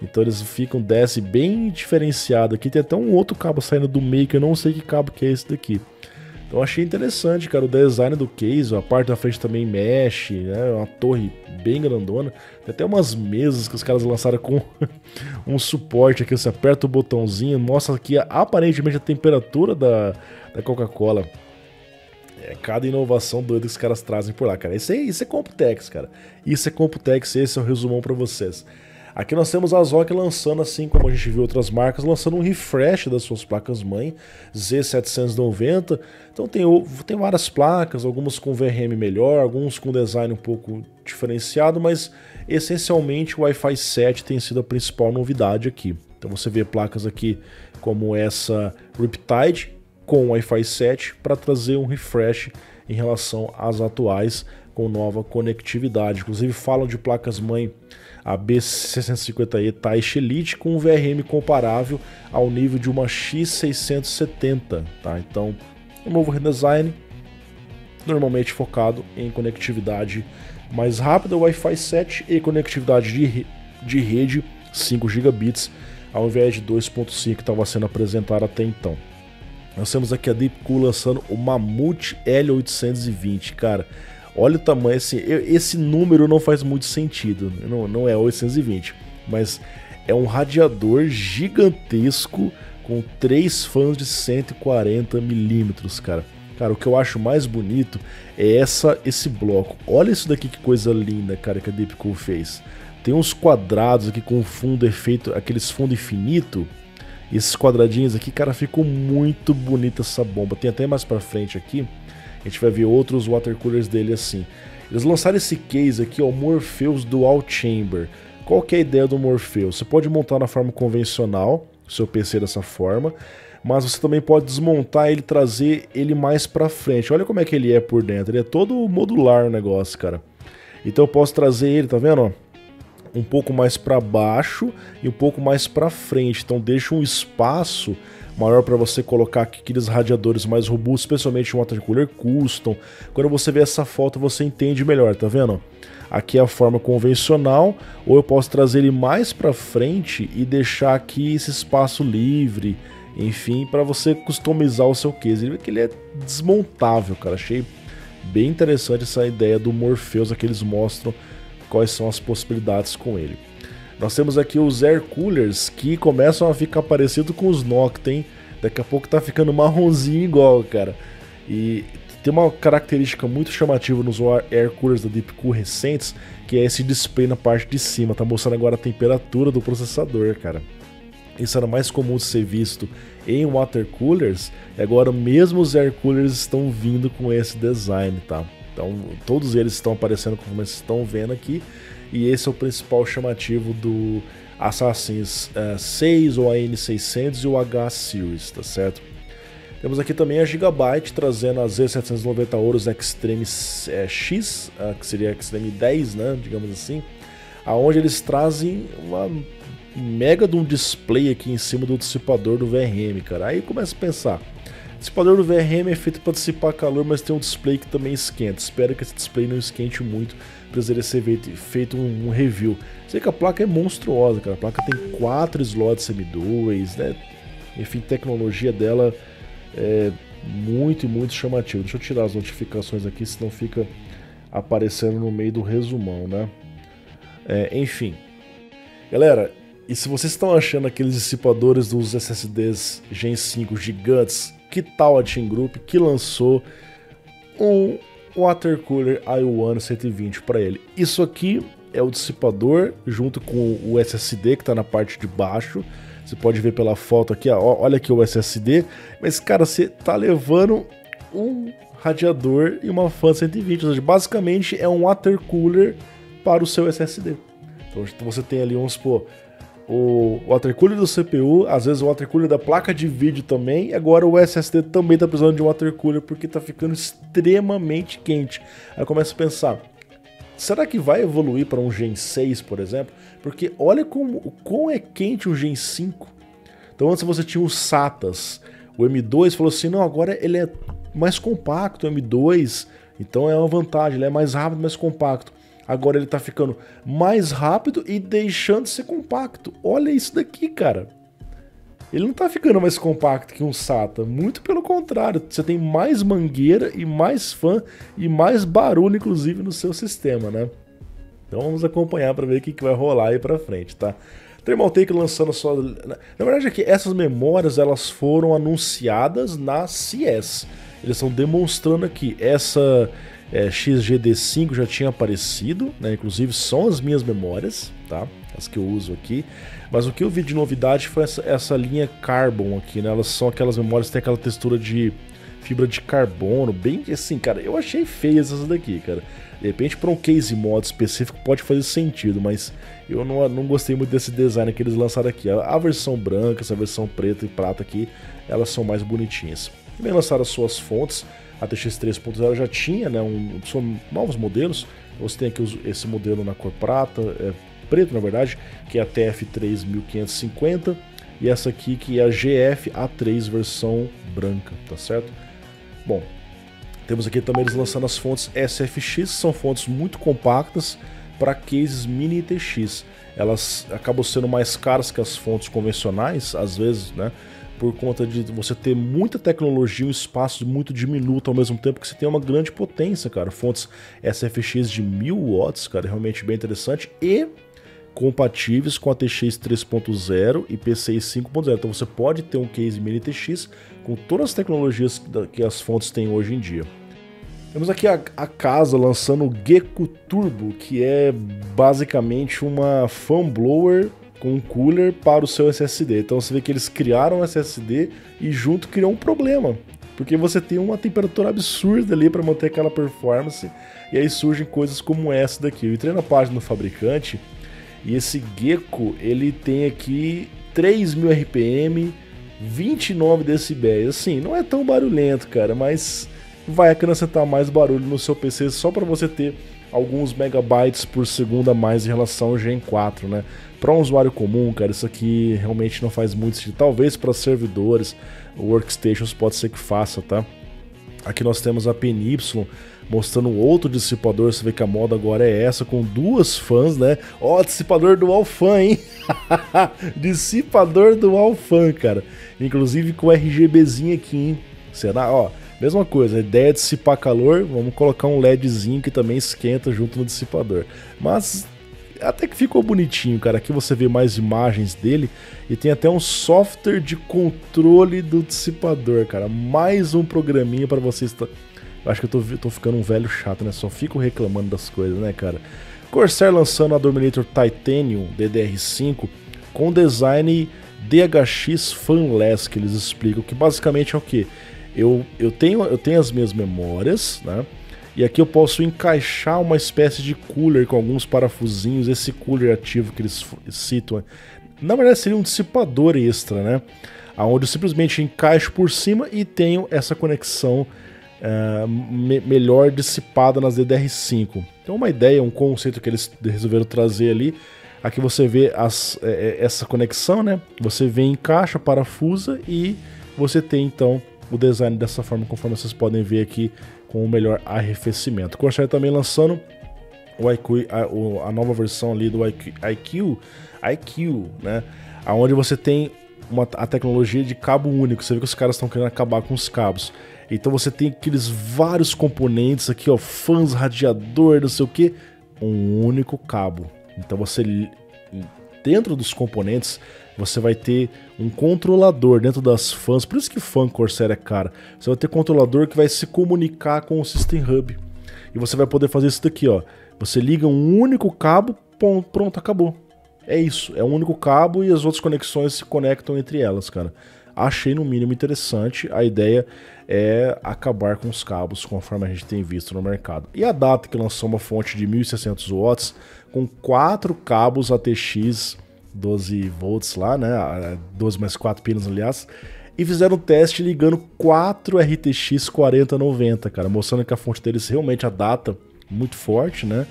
Então eles ficam, desce bem diferenciado. Aqui tem até um outro cabo saindo do meio que eu não sei que cabo que é esse daqui. Então achei interessante, cara, o design do case, a parte da frente também mexe, né? Uma torre bem grandona. Tem até umas mesas que os caras lançaram com um suporte aqui, você aperta o botãozinho, mostra aqui aparentemente a temperatura da, da Coca-Cola. É cada inovação doida que os caras trazem por lá, cara. Isso é, isso é Computex, cara. Isso é Computex, esse é o resumão para vocês. Aqui nós temos a Zoc lançando, assim como a gente viu outras marcas, lançando um refresh das suas placas-mãe Z790. Então tem, tem várias placas, algumas com VRM melhor, alguns com design um pouco diferenciado, mas essencialmente o Wi-Fi 7 tem sido a principal novidade aqui. Então você vê placas aqui como essa Riptide com Wi-Fi 7 para trazer um refresh em relação às atuais com nova conectividade. Inclusive falam de placas-mãe a B650E Taish Elite com um VRM comparável ao nível de uma X670, tá? Então, um novo redesign, normalmente focado em conectividade mais rápida, Wi-Fi 7 e conectividade de, de rede 5 gigabits, ao invés de 2.5 que estava sendo apresentado até então. Nós temos aqui a Deepcool lançando o Mammoth L820, cara. Olha o tamanho, assim, esse número não faz muito sentido, não, não é 820, mas é um radiador gigantesco com três fãs de 140 milímetros, cara. Cara, o que eu acho mais bonito é essa esse bloco. Olha isso daqui que coisa linda, cara, que a Deep Cool fez. Tem uns quadrados aqui com fundo efeito, aqueles fundo infinito. Esses quadradinhos aqui, cara, ficou muito bonita essa bomba. Tem até mais pra frente aqui a gente vai ver outros water coolers dele assim. Eles lançaram esse case aqui, o Morpheus Dual Chamber. Qual que é a ideia do Morpheus? Você pode montar na forma convencional, seu PC dessa forma, mas você também pode desmontar ele, trazer ele mais para frente. Olha como é que ele é por dentro, ele é todo modular o negócio, cara. Então eu posso trazer ele, tá vendo? Um pouco mais para baixo e um pouco mais para frente. Então deixa um espaço maior para você colocar aqueles radiadores mais robustos, especialmente um water cooler custom. Quando você vê essa foto, você entende melhor, tá vendo? Aqui é a forma convencional, ou eu posso trazer ele mais para frente e deixar aqui esse espaço livre, enfim, para você customizar o seu case. Ele, ele é desmontável, cara. Achei bem interessante essa ideia do Morpheus, que eles mostram quais são as possibilidades com ele. Nós temos aqui os air coolers que começam a ficar parecido com os Noctem. Daqui a pouco tá ficando marronzinho igual, cara. E tem uma característica muito chamativa nos air coolers da Deepcool recentes, que é esse display na parte de cima, tá mostrando agora a temperatura do processador, cara. Isso era mais comum de ser visto em water coolers, e agora mesmo os air coolers estão vindo com esse design, tá? Então todos eles estão aparecendo como vocês estão vendo aqui, e esse é o principal chamativo do Assassin's uh, eh, 6 ou a N600 e o H Series, tá certo? Temos aqui também a Gigabyte trazendo a Z790 Ouros Extreme é, X, uh, que seria Extreme 10, né, digamos assim, aonde eles trazem uma mega de um display aqui em cima do dissipador do VRM, cara. Aí começa a pensar, dissipador do VRM é feito para dissipar calor, mas tem um display que também esquenta. Espero que esse display não esquente muito precisaria ser feito um, um review. Sei que a placa é monstruosa, cara. A placa tem quatro slots M2, né? Enfim, tecnologia dela é muito, muito chamativa. Deixa eu tirar as notificações aqui, senão fica aparecendo no meio do resumão, né? É, enfim. Galera, e se vocês estão achando aqueles dissipadores dos SSDs Gen 5 gigantes, que tal a Team Group que lançou um Water Cooler i1 120 para ele. Isso aqui é o dissipador junto com o SSD que está na parte de baixo. Você pode ver pela foto aqui, ó, olha aqui o SSD. Mas, cara, você tá levando um radiador e uma fan 120. Ou seja, basicamente é um water cooler para o seu SSD. Então você tem ali, vamos supor, o water cooler do CPU, às vezes o water cooler da placa de vídeo também, agora o SSD também está precisando de um water cooler porque está ficando extremamente quente. Aí começa a pensar, será que vai evoluir para um Gen 6, por exemplo? Porque olha como, como é quente o Gen 5. Então antes você tinha os SATAs, o M2 falou assim, não, agora ele é mais compacto, o M2, então é uma vantagem, ele é mais rápido, mais compacto. Agora ele tá ficando mais rápido e deixando de ser compacto. Olha isso daqui, cara. ele não tá ficando mais compacto que um SATA. Muito pelo contrário, você tem mais mangueira e mais fã e mais barulho, inclusive, no seu sistema, né? Então vamos acompanhar para ver o que, que vai rolar aí para frente, tá? Thermaltake lançando só... Na verdade é que essas memórias elas foram anunciadas na CES. Eles estão demonstrando aqui. Essa é, XGD5 já tinha aparecido, né? Inclusive são as minhas memórias, tá? As que eu uso aqui. Mas o que eu vi de novidade foi essa, essa linha Carbon aqui, né? Elas são aquelas memórias que tem aquela textura de fibra de carbono, bem assim, cara, eu achei feias essas daqui, cara. De repente, para um case mod específico pode fazer sentido, mas eu não, não gostei muito desse design que eles lançaram aqui. A, a versão branca, essa versão preta e prata aqui, elas são mais bonitinhas. Também lançaram as suas fontes, a TX 3.0 já tinha, né, um, são novos modelos. Você tem aqui esse modelo na cor prata, é, preto, na verdade, que é a TF3550 e essa aqui que é a GF A3 versão branca, tá certo? Bom, temos aqui também eles lançando as fontes SFX, são fontes muito compactas para cases mini TX. Elas acabam sendo mais caras que as fontes convencionais, às vezes, né? Por conta de você ter muita tecnologia, um espaço muito diminuto ao mesmo tempo que você tem uma grande potência, cara. Fontes SFX de 1000 watts, cara, é realmente bem interessante. E compatíveis com a TX 3.0 e PCI 5.0. Então você pode ter um case mini TX com todas as tecnologias que as fontes têm hoje em dia. Temos aqui a, a casa lançando o Gecko Turbo, que é basicamente uma fan blower com um cooler para o seu SSD. Então você vê que eles criaram um SSD e junto criou um problema. Porque você tem uma temperatura absurda ali para manter aquela performance, e aí surgem coisas como essa daqui. Eu entrei na página do fabricante e esse Gecko, ele tem aqui 3000 RPM, 29 decibéis. Assim, não é tão barulhento, cara, mas vai acrescentar mais barulho no seu PC só para você ter alguns megabytes por segundo a mais em relação ao Gen 4, né? Para um usuário comum, cara, isso aqui realmente não faz muito sentido. Talvez para servidores, workstations pode ser que faça, tá? Aqui nós temos a PNY mostrando outro dissipador. Você vê que a moda agora é essa, com duas fãs, né? Ó, oh, dissipador dual fan, hein? dissipador dual fan, cara. Inclusive com RGBzinho aqui, hein? Será? Ó, mesma coisa, a ideia é dissipar calor, vamos colocar um LEDzinho que também esquenta junto no dissipador. Mas até que ficou bonitinho, cara. Aqui você vê mais imagens dele e tem até um software de controle do dissipador, cara. Mais um programinha para vocês acho que eu tô, tô ficando um velho chato, né? Só fico reclamando das coisas, né, cara? Corsair lançando a Dominator Titanium DDR5 com design DHX Fanless, que eles explicam, que basicamente é o que? Eu, eu, tenho, eu tenho as minhas memórias, né? E aqui eu posso encaixar uma espécie de cooler com alguns parafusinhos, esse cooler ativo que eles citam. Na verdade seria um dissipador extra, né? Onde eu simplesmente encaixo por cima e tenho essa conexão uh, me melhor dissipada nas DDR5. Então, uma ideia, um conceito que eles resolveram trazer ali. Aqui você vê as, é, essa conexão, né? Você vê em caixa, parafusa e você tem então o design dessa forma, conforme vocês podem ver aqui, com o melhor arrefecimento. Corsair também lançando o IQ, a, a, nova versão ali do IQ, IQ, IQ né? Aonde você tem uma, a tecnologia de cabo único. Você vê que os caras estão querendo acabar com os cabos. Então você tem aqueles vários componentes aqui, ó, fãs, radiador, não sei o que, um único cabo. Então você dentro dos componentes você vai ter um controlador dentro das fãs, por isso que fã Corsair é cara. Você vai ter controlador que vai se comunicar com o System Hub. E você vai poder fazer isso daqui, ó. Você liga um único cabo, pronto, acabou. É isso, é um único cabo e as outras conexões se conectam entre elas, cara. Achei no mínimo interessante. A ideia é acabar com os cabos, conforme a gente tem visto no mercado. E a Data que lançou uma fonte de 1600 watts com quatro cabos ATX 12 volts lá, né? 12 mais 4 pinos, aliás. E fizeram um teste ligando quatro RTX 4090, cara, mostrando que a fonte deles realmente a data muito forte, né?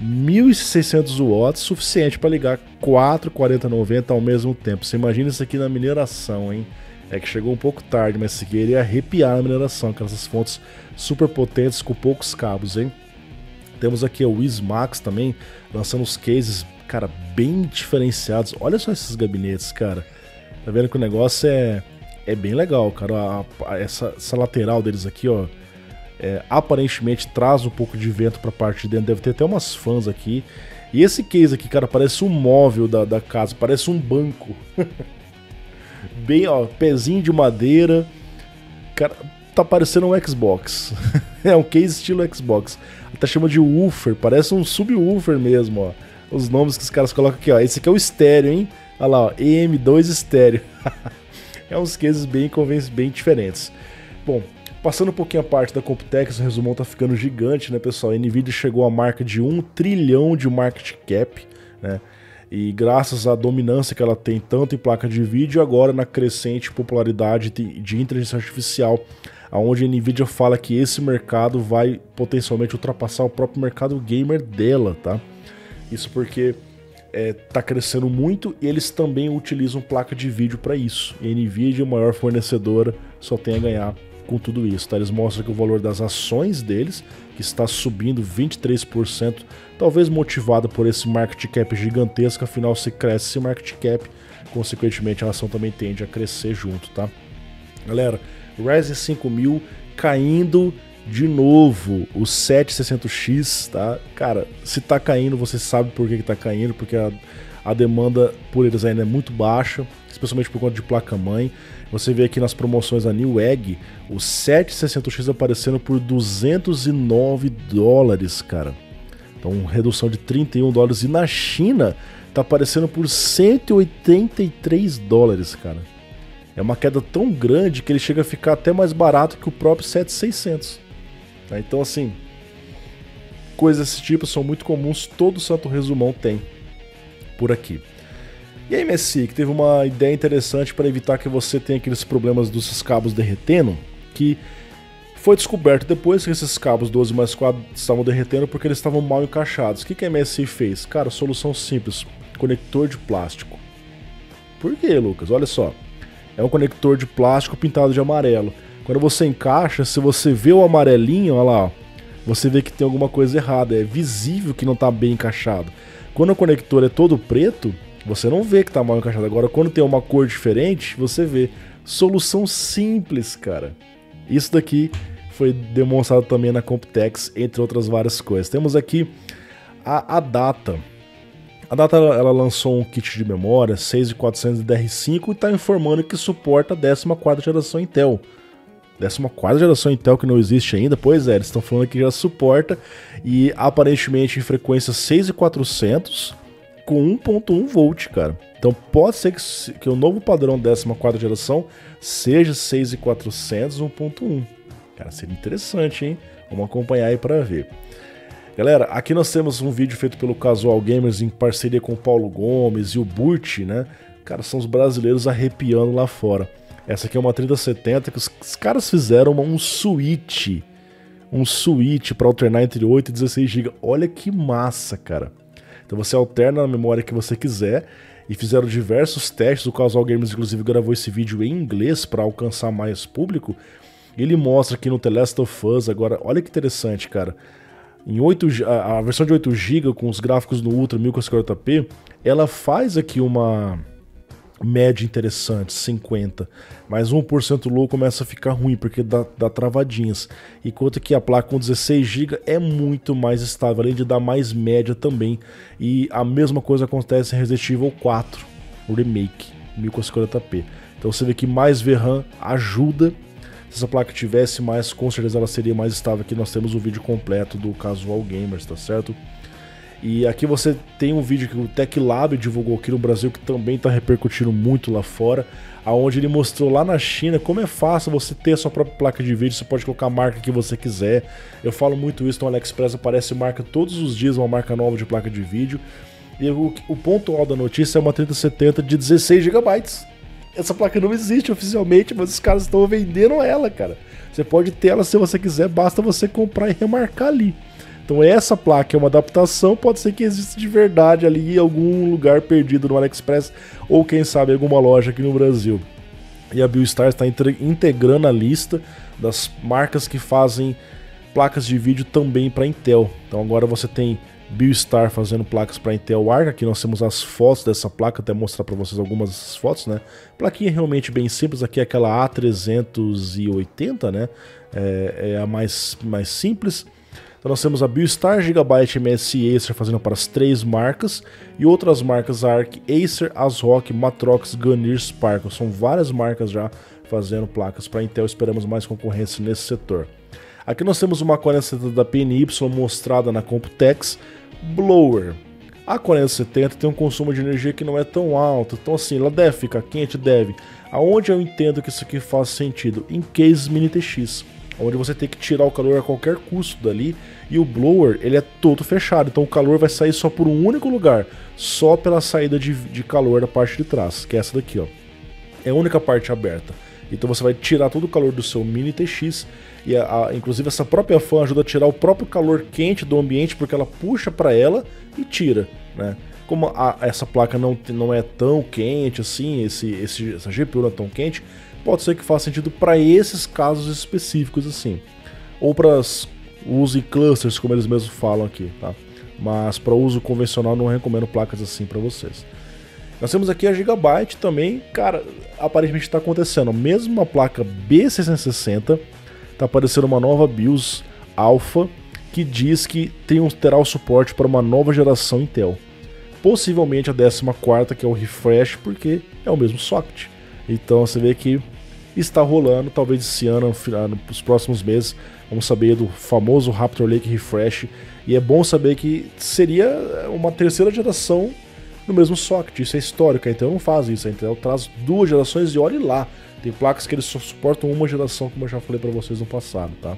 1600 watts, suficiente para ligar 4 4090 ao mesmo tempo. Você imagina isso aqui na mineração, hein? É que chegou um pouco tarde, mas isso aqui iria arrepiar a mineração, com essas fontes super potentes com poucos cabos, hein? Temos aqui o Wismax também, lançando os cases, cara, bem diferenciados. Olha só esses gabinetes, cara. Tá vendo que o negócio é, é bem legal, cara. A, a, essa, essa lateral deles aqui, ó, é, aparentemente traz um pouco de vento pra parte de dentro. Deve ter até umas fãs aqui. E esse case aqui, cara, parece um móvel da, da casa, parece um banco. bem, ó, pezinho de madeira. Cara, tá parecendo um Xbox. é um case estilo Xbox. Até chama de woofer, parece um subwoofer mesmo, ó. Os nomes que os caras colocam aqui, ó. Esse aqui é o estéreo, hein? Olha lá, ó, EM2 estéreo. é uns cases bem, bem diferentes. Bom, passando um pouquinho a parte da Computex, o resumão tá ficando gigante, né, pessoal? A Nvidia chegou à marca de 1 trilhão de market cap, né? E graças à dominância que ela tem tanto em placa de vídeo, agora na crescente popularidade de inteligência artificial, aonde a Nvidia fala que esse mercado vai potencialmente ultrapassar o próprio mercado gamer dela, tá? Isso porque é, tá crescendo muito e eles também utilizam placa de vídeo para isso. E a Nvidia, a maior fornecedora, só tem a ganhar com tudo isso. Tá? Eles mostram que o valor das ações deles, que está subindo 23%, talvez motivado por esse market cap gigantesco, afinal se cresce esse market cap, consequentemente a ação também tende a crescer junto, tá? Galera, Ryzen 5000 caindo de novo, o 760X, tá? Cara, se tá caindo, você sabe por que, que tá caindo, porque a, a demanda por eles ainda é muito baixa, especialmente por conta de placa-mãe. Você vê aqui nas promoções da Newegg, o 760X aparecendo por 209 dólares, cara. Então, redução de 31 dólares. E na China, tá aparecendo por 183 dólares, cara. É uma queda tão grande que ele chega a ficar até mais barato que o próprio 7600. Tá? Então, assim, coisas desse tipo são muito comuns, todo santo resumão tem por aqui. E a MSI, que teve uma ideia interessante para evitar que você tenha aqueles problemas dos cabos derretendo, que foi descoberto depois que esses cabos 12 mais 4 estavam derretendo porque eles estavam mal encaixados. O que, que a MSI fez? Cara, solução simples: conector de plástico. Por que, Lucas? Olha só. É um conector de plástico pintado de amarelo. Quando você encaixa, se você vê o amarelinho, olha lá, ó, você vê que tem alguma coisa errada. É visível que não está bem encaixado. Quando o conector é todo preto, você não vê que está mal encaixado. Agora, quando tem uma cor diferente, você vê. Solução simples, cara. Isso daqui foi demonstrado também na Computex, entre outras várias coisas. Temos aqui a, a Data. A Data ela lançou um kit de memória 6400 DR5 e está informando que suporta a 14 geração Intel. 14 geração Intel que não existe ainda, pois é, eles estão falando que já suporta e aparentemente em frequência 6400 com 1.1 volt, cara. Então pode ser que, que o novo padrão 14 geração seja 6400 1.1. Cara, seria interessante, hein? Vamos acompanhar aí para ver. Galera, aqui nós temos um vídeo feito pelo Casual Gamers em parceria com o Paulo Gomes e o Burt, né? Cara, são os brasileiros arrepiando lá fora. Essa aqui é uma 3070 que os, os caras fizeram uma, um switch. Um switch para alternar entre 8 e 16 GB. Olha que massa, cara. Então você alterna a memória que você quiser e fizeram diversos testes. O Casual Games, inclusive, gravou esse vídeo em inglês para alcançar mais público. Ele mostra aqui no The Last of Us agora. Olha que interessante, cara. Em 8, a, a versão de 8 GB com os gráficos no Ultra 1040p, ela faz aqui uma média interessante, 50. Mas 1% low começa a ficar ruim, porque dá, dá travadinhas. Enquanto que a placa com 16 GB é muito mais estável, além de dar mais média também. E a mesma coisa acontece em Resident Evil 4, o remake, 1040p. Então você vê que mais VRAM ajuda. Se essa placa tivesse mais, com certeza ela seria mais estável. Aqui nós temos o vídeo completo do Casual Gamers, tá certo? E aqui você tem um vídeo que o Tech Lab divulgou aqui no Brasil que também está repercutindo muito lá fora, aonde ele mostrou lá na China como é fácil você ter a sua própria placa de vídeo, você pode colocar a marca que você quiser. Eu falo muito isso no AliExpress, aparece marca todos os dias uma marca nova de placa de vídeo. E o, o ponto alto da notícia é uma 3070 de 16 GB. Essa placa não existe oficialmente, mas os caras estão vendendo ela, cara. Você pode ter ela se você quiser, basta você comprar e remarcar ali. Então essa placa é uma adaptação, pode ser que exista de verdade ali em algum lugar perdido no AliExpress ou quem sabe alguma loja aqui no Brasil. E a BioStar está integrando a lista das marcas que fazem placas de vídeo também para Intel. Então agora você tem BioStar fazendo placas para Intel Arc. Aqui nós temos as fotos dessa placa, até mostrar para vocês algumas fotos, né? Plaquinha realmente bem simples, aqui é aquela A380, né? É, é, a mais, mais simples. Então nós temos a BioStar, Gigabyte, MSI Acer fazendo para as três marcas e outras marcas Arc, Acer, ASRock, Matrox, Gunir, Sparkle. São várias marcas já fazendo placas para Intel, esperamos mais concorrência nesse setor. Aqui nós temos uma 4070 da PNY mostrada na Computex Blower. A 4070 tem um consumo de energia que não é tão alto, então assim, ela deve ficar quente, deve. Aonde eu entendo que isso aqui faz sentido? Em cases mini TX, onde você tem que tirar o calor a qualquer custo dali, e o blower ele é todo fechado, então o calor vai sair só por um único lugar, só pela saída de, de calor da parte de trás, que é essa daqui, ó. É a única parte aberta. Então você vai tirar todo o calor do seu mini TX e a, a, inclusive essa própria fan ajuda a tirar o próprio calor quente do ambiente porque ela puxa para ela e tira, né? Como a, essa placa não, não é tão quente assim, esse, esse, essa GPU não é tão quente, pode ser que faça sentido para esses casos específicos assim. Ou para em clusters, como eles mesmos falam aqui, tá? Mas para uso convencional não recomendo placas assim para vocês. Nós temos aqui a Gigabyte também, cara, aparentemente está acontecendo. Mesmo a placa B660, está aparecendo uma nova BIOS Alpha que diz que tem um, terá o suporte para uma nova geração Intel. Possivelmente a 14, que é o refresh, porque é o mesmo socket. Então você vê que está rolando, talvez esse ano, nos próximos meses, vamos saber do famoso Raptor Lake Refresh. E é bom saber que seria uma terceira geração no mesmo socket. Isso é histórico, a Intel não faz isso. A Intel traz duas gerações e olhe lá. Tem placas que eles só suportam uma geração, como eu já falei para vocês no passado, tá?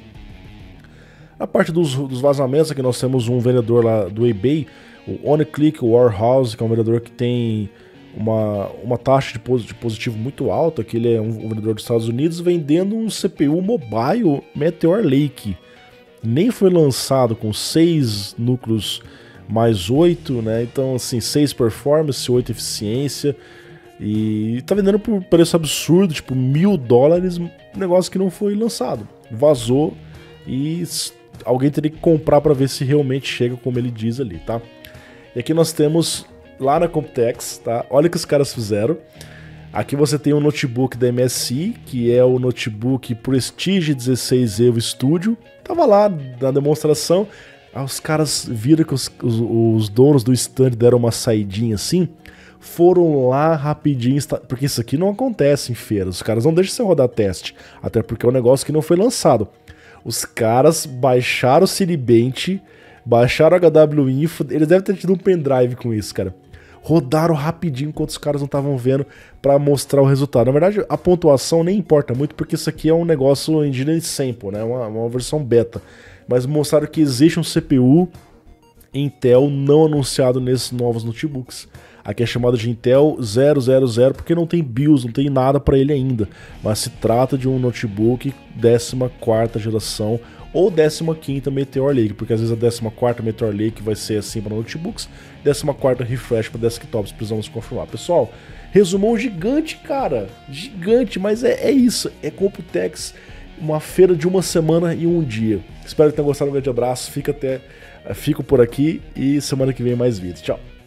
Na parte dos, dos, vazamentos, aqui nós temos um vendedor lá do eBay, o OnClick Warehouse, que é um vendedor que tem uma, uma taxa de, positivo muito alta, que ele é um, um, vendedor dos Estados Unidos, vendendo um CPU mobile Meteor Lake. Nem foi lançado com seis núcleos mais 8, né? Então, assim, 6 performance, 8 eficiência. E tá vendendo por preço absurdo, tipo mil dólares, negócio que não foi lançado. Vazou e alguém teria que comprar para ver se realmente chega como ele diz ali, tá? E aqui nós temos lá na Computex, tá? Olha o que os caras fizeram. Aqui você tem um notebook da MSI, que é o notebook Prestige 16 Evo Studio. Tava lá na demonstração. Aí os caras viram que os, os, os donos do stand deram uma saidinha assim, foram lá rapidinho, porque isso aqui não acontece em feiras, os caras não deixam você rodar teste, até porque é um negócio que não foi lançado. Os caras baixaram o Cinebench, baixaram o HW Info, eles devem ter tido um pendrive com isso, cara. Rodaram rapidinho enquanto os caras não estavam vendo para mostrar o resultado. Na verdade, a pontuação nem importa muito, porque isso aqui é um negócio engine sample, né? Uma, uma versão beta mas mostraram que existe um CPU Intel não anunciado nesses novos notebooks. Aqui é chamado de Intel 000 porque não tem BIOS, não tem nada para ele ainda, mas se trata de um notebook 14 geração ou 15 Meteor Lake, porque às vezes a 14 Meteor Lake vai ser assim para notebooks, 14 refresh para desktops, precisamos confirmar. Pessoal, resumão gigante, cara, gigante, mas é, é isso, é Computex uma feira de uma semana e um dia. Espero que tenham gostado. Um grande abraço. Fica até, fico por aqui e semana que vem mais vídeos. Tchau.